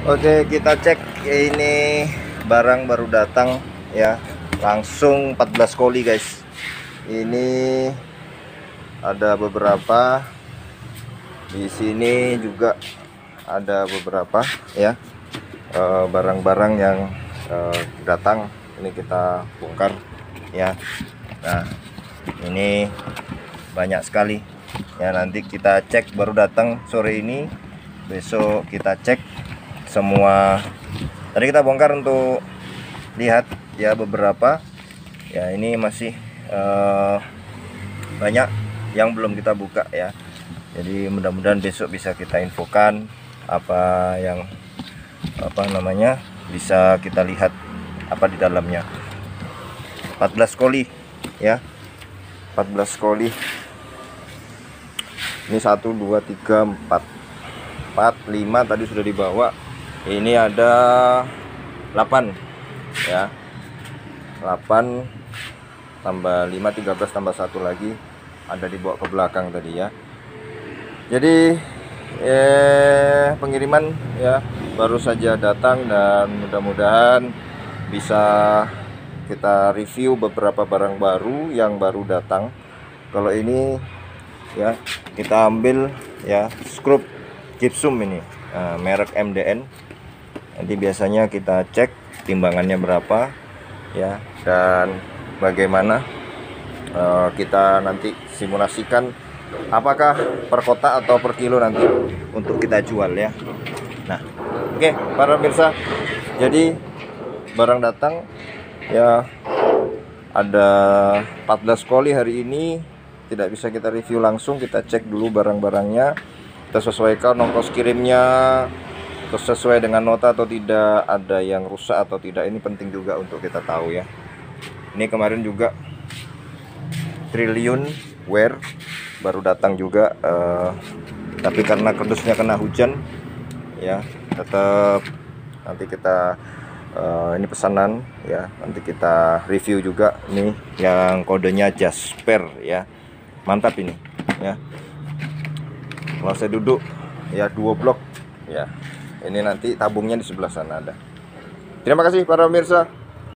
Oke kita cek ini barang baru datang ya. Langsung 14 koli guys. Ini ada beberapa. Di sini juga ada beberapa ya. Eh, barang-barang yang eh, datang ini kita bongkar ya. Nah ini banyak sekali. Ya nanti kita cek baru datang sore ini. Besok kita cek semua. Tadi kita bongkar untuk lihat ya beberapa. Ya ini masih uh, banyak yang belum kita buka ya. Jadi mudah-mudahan besok bisa kita infokan apa yang apa namanya bisa kita lihat apa di dalamnya. 14 koli ya. 14 koli. Ini 1 2 3 4 4 5 tadi sudah dibawa ini ada 8 ya. 8 tambah 5 13 tambah 1 lagi. Ada dibawa ke belakang tadi ya. Jadi eh pengiriman ya baru saja datang dan mudah-mudahan bisa kita review beberapa barang baru yang baru datang. Kalau ini ya kita ambil ya skrup gypsum ini uh, merek MDN nanti biasanya kita cek timbangannya berapa ya dan bagaimana uh, kita nanti simulasikan apakah per kota atau per kilo nanti untuk kita jual ya. Nah oke okay, para pemirsa. Jadi barang datang ya ada 14 koli hari ini. Tidak bisa kita review langsung kita cek dulu barang-barangnya. Kita sesuaikan ongkos kirimnya sesuai dengan nota atau tidak ada yang rusak atau tidak ini penting juga untuk kita tahu ya. Ini kemarin juga triliun wear baru datang juga uh, tapi karena kerdusnya kena hujan ya tetap nanti kita uh, ini pesanan ya nanti kita review juga ini yang kodenya Jasper ya. Mantap ini ya. Kalau saya duduk ya dua blok ya ini nanti tabungnya di sebelah sana ada. Terima kasih para pemirsa